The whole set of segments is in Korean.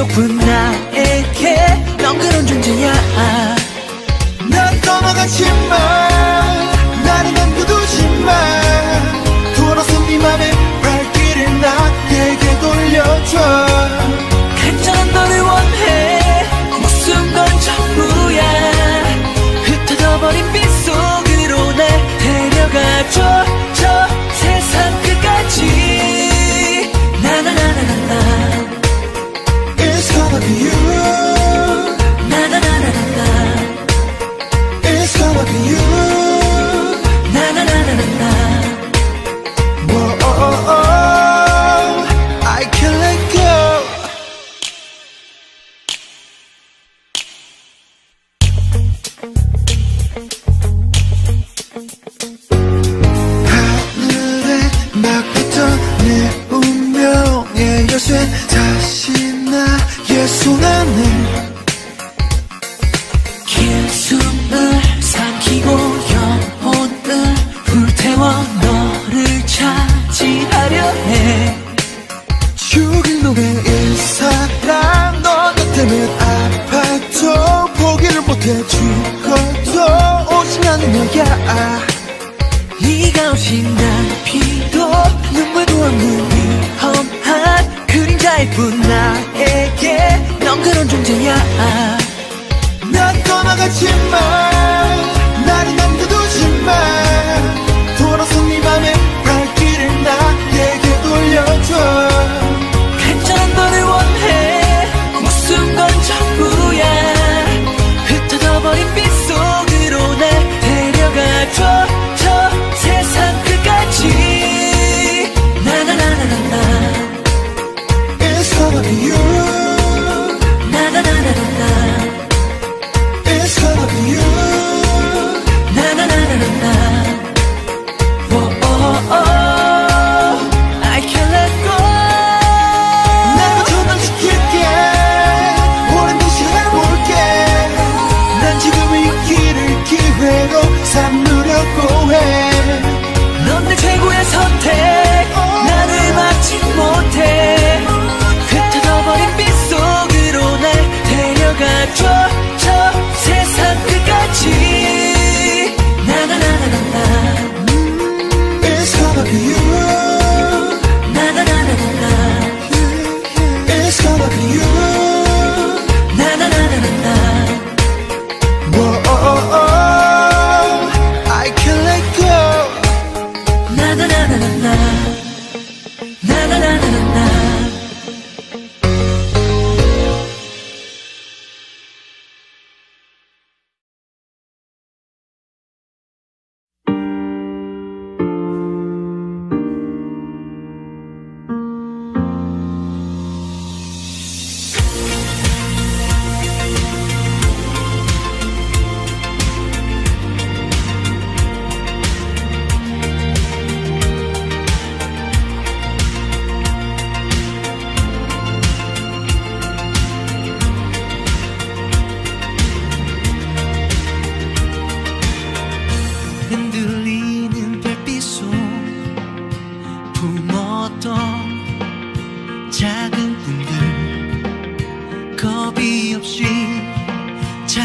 open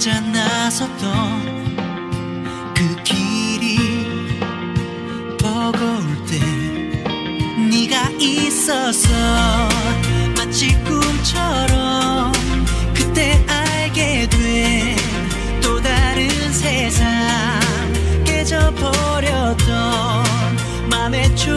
찾아 나섰던 그 길이 버거울 때 네가 있어서 마치 꿈처럼 그때 알게 된 또 다른 세상 깨져버렸던 맘의 초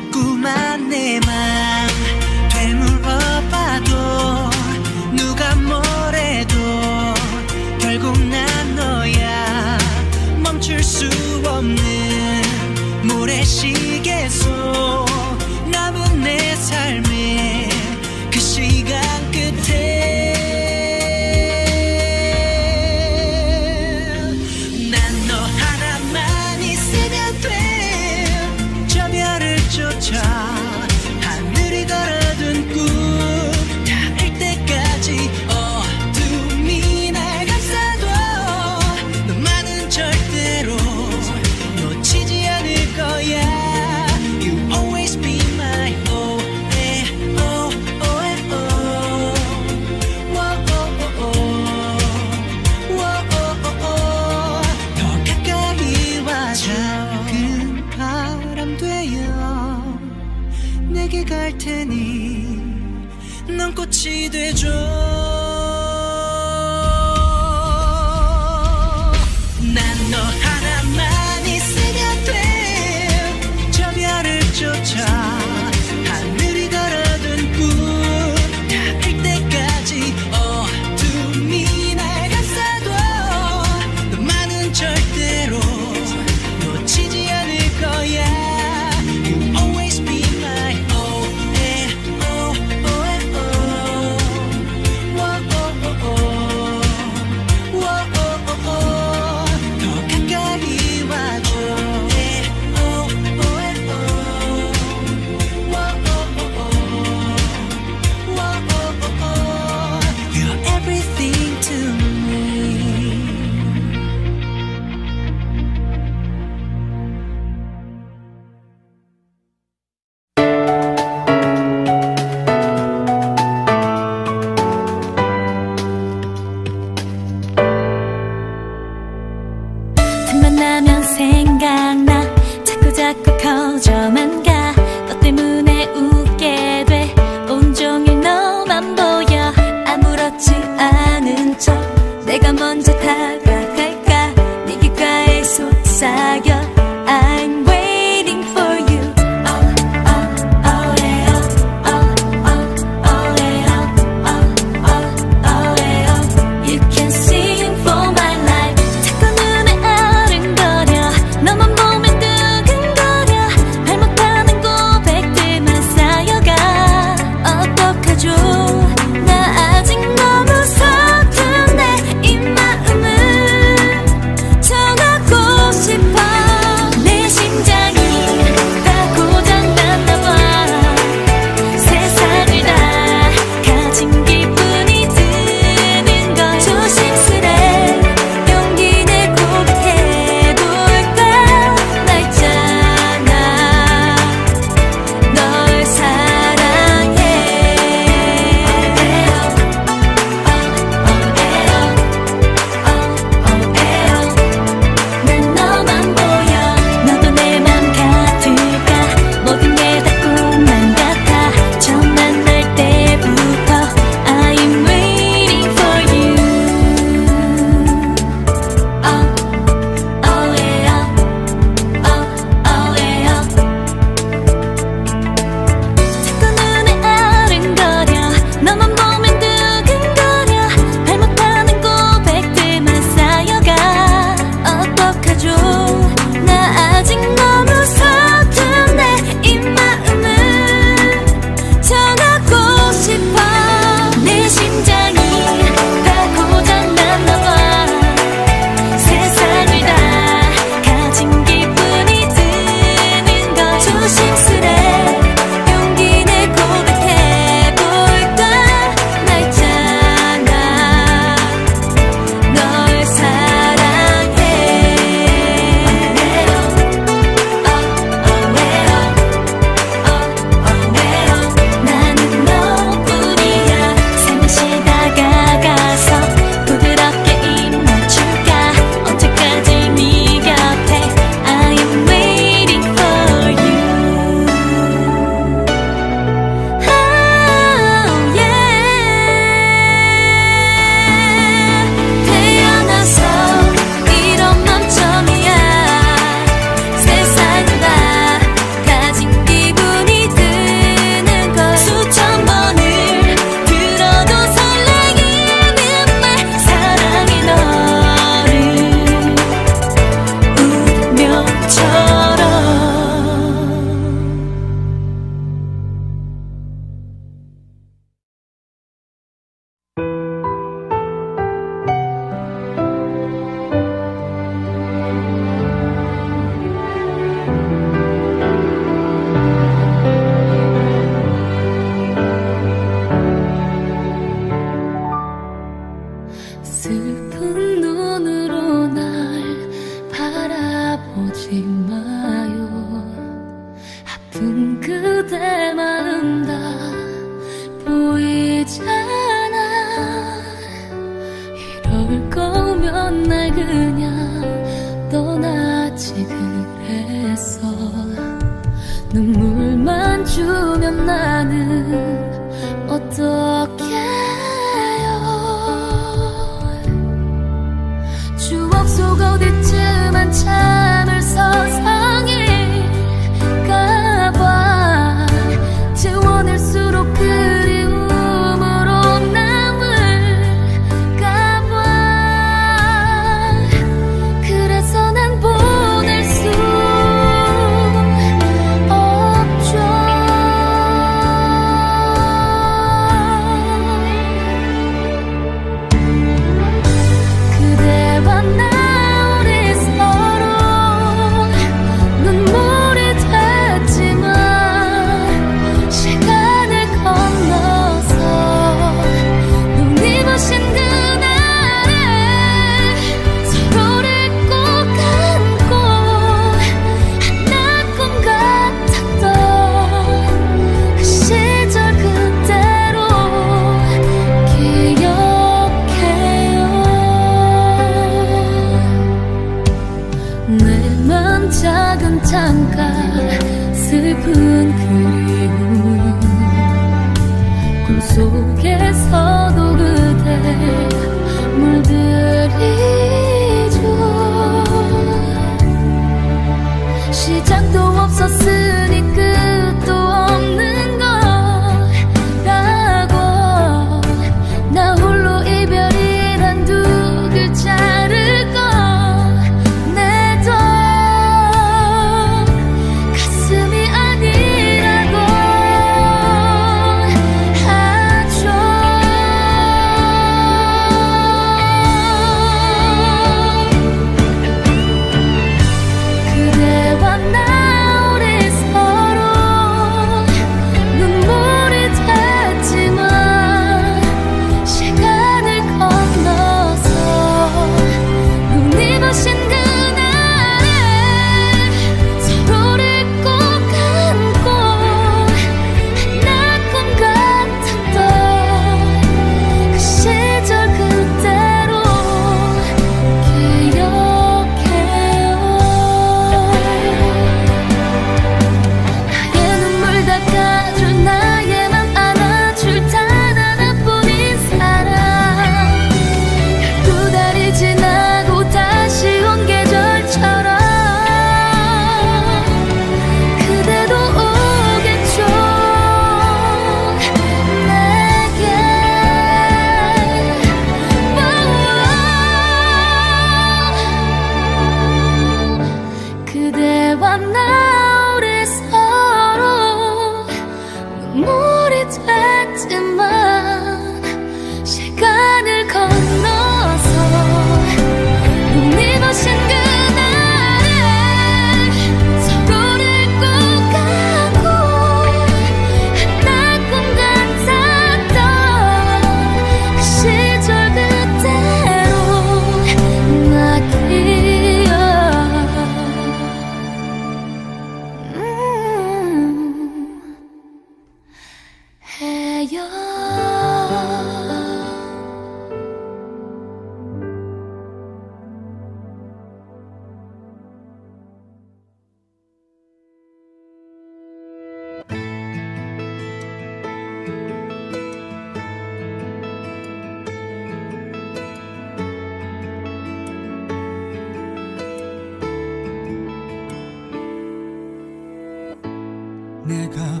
내가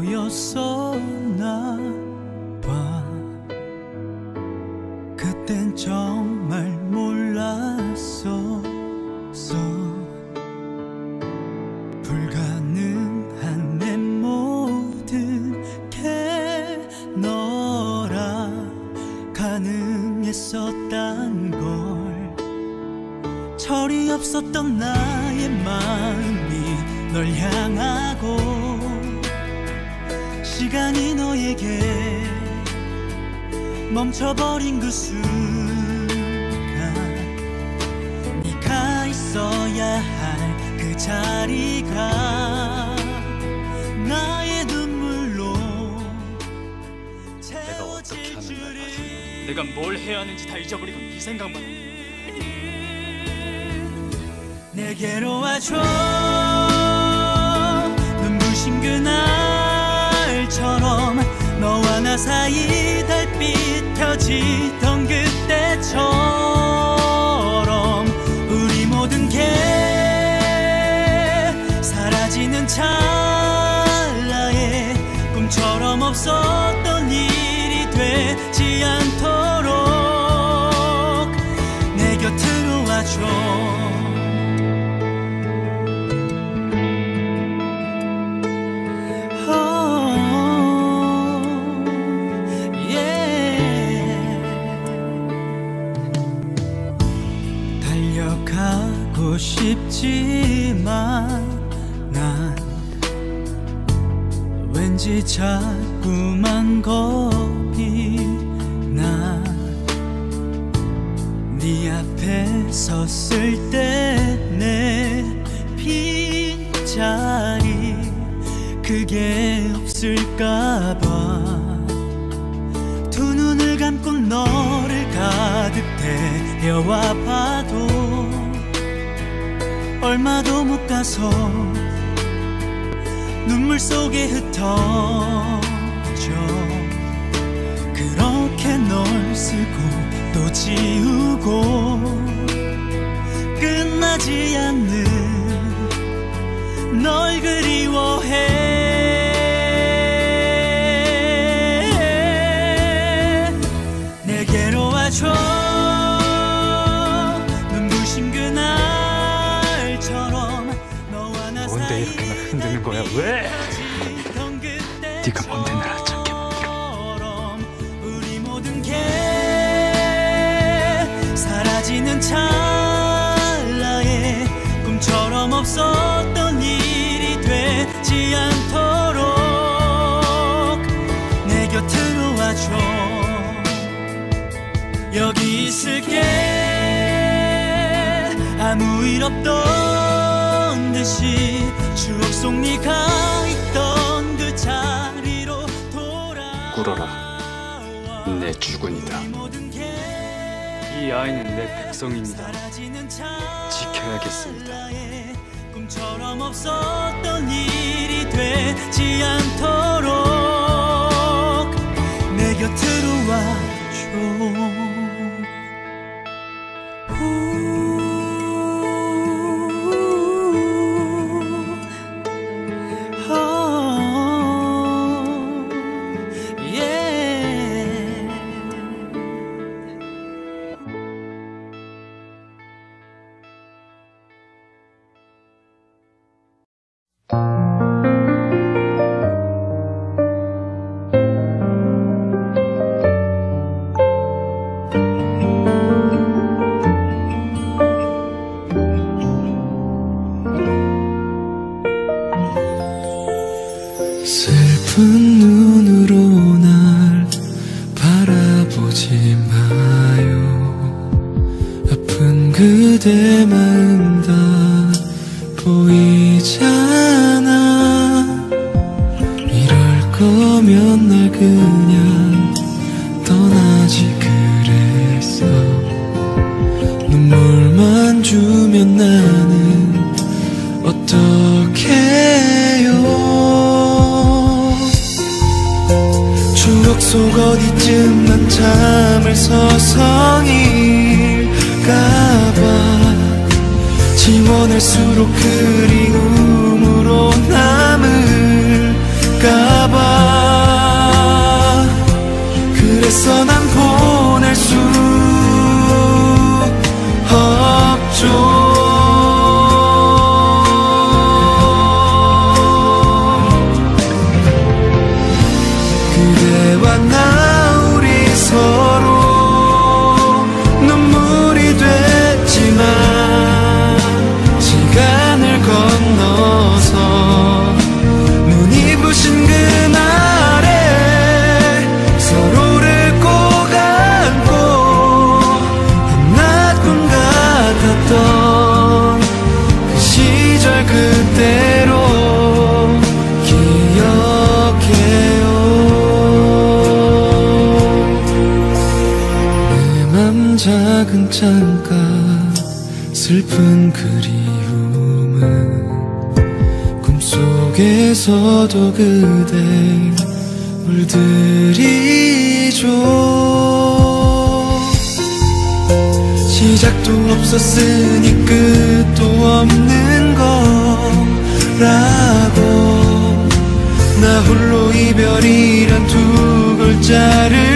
바보였었나 봐. 그땐 정 내가 뭘 해야 하는지 다 잊어버리고 네 생각만 해. 내게로 와줘 눈부신 그날처럼 너와 나 사이 달빛 펴지던 그때처럼 우리 모든 게 사라지는 찰나에 꿈처럼 없었던 일이 되지 않도록 내 곁으로 와줘 Oh, yeah. 달려가고 싶지만 난 왠지 자꾸만 겁 데려와 봐도 얼마도 못 가서 눈물 속에 흩어져. 그렇게 널 쓰고 또 지우고 끝나지 않는 널 그리워해 있을게 아무 일 없던 듯이 추억 속 네가 있던 그 자리로 돌아 꿇어라. 내 주군이다. 이 아이는 내 백성입니다. 지켜야겠습니다. 꿈처럼 없었던 일이 되지 않도록 내 곁으로 와 그냥 떠나지 그랬어. 눈물만 주면 나는 어떡해요? 추억 속 어디쯤만 잠을 서성일까봐 지워낼수록 그리 그래 저도 그대 물들이죠. 시작도 없었으니 끝도 없는 거라고. 나 홀로 이별이란 두 글자를